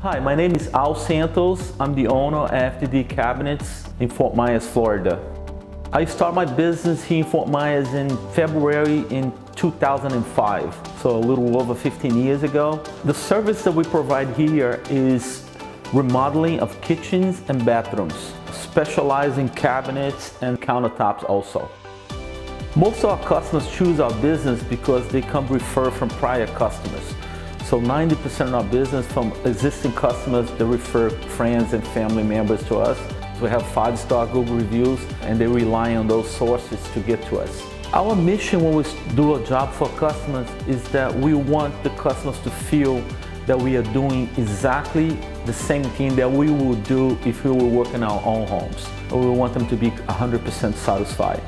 Hi, my name is Al Santos. I'm the owner of FDD Cabinets in Fort Myers, Florida. I started my business here in Fort Myers in February in 2005, so a little over 15 years ago. The service that we provide here is remodeling of kitchens and bathrooms, specializing cabinets and countertops also. Most of our customers choose our business because they come refer from prior customers. So 90% of our business from existing customers, they refer friends and family members to us. We have five-star Google reviews and they rely on those sources to get to us. Our mission when we do a job for customers is that we want the customers to feel that we are doing exactly the same thing that we would do if we were working our own homes. We want them to be 100% satisfied.